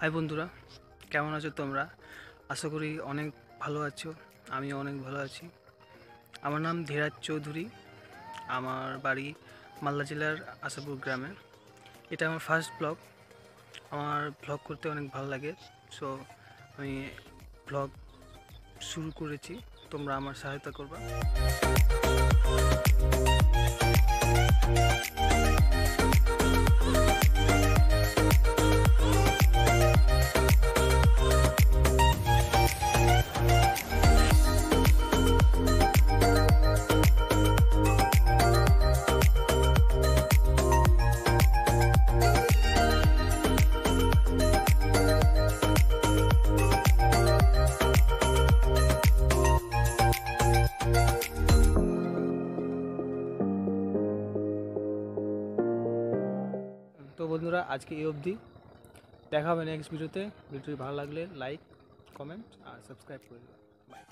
High বন্ধুরা, কেমন আছো তোমরা? আশা করি অনেক ভালো আছো, আমিও অনেক ভালো আছি। আমার নাম ধীরাজ চৌধুরী, আমার বাড়ি মালদা জেলার আশাপুর গ্রামে। এটা আমার ফার্স্ট ব্লগ আমার ব্লগ করতে অনেক ভালো লাগে। সো আমি ব্লগ শুরু করেছি, তোমরা আমার সহায়তা করবা। বন্ধুরা, আজকে এই অবধি। দেখা হবে নেক্সট ভিডিওতে ভিডিওটি ভালো লাগলে লাইক কমেন্ট আর সাবস্ক্রাইব করে দেবেন। বাই